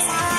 です